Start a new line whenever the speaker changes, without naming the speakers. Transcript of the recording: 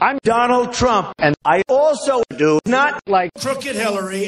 I'm Donald Trump, and I also do not like
Crooked Hillary.